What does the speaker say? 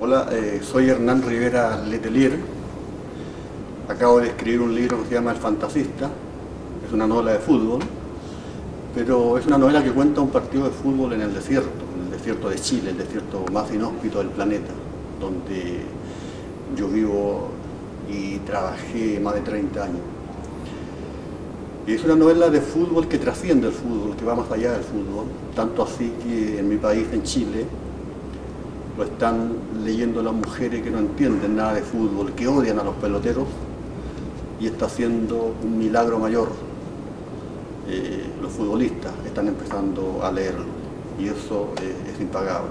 Hola, eh, soy Hernán Rivera Letelier. Acabo de escribir un libro que se llama El Fantasista. Es una novela de fútbol, pero es una novela que cuenta un partido de fútbol en el desierto, en el desierto de Chile, el desierto más inhóspito del planeta, donde yo vivo y trabajé más de 30 años. Es una novela de fútbol que trasciende el fútbol, que va más allá del fútbol, tanto así que en mi país, en Chile, lo están leyendo las mujeres que no entienden nada de fútbol, que odian a los peloteros, y está haciendo un milagro mayor. Eh, los futbolistas están empezando a leerlo, y eso eh, es impagable.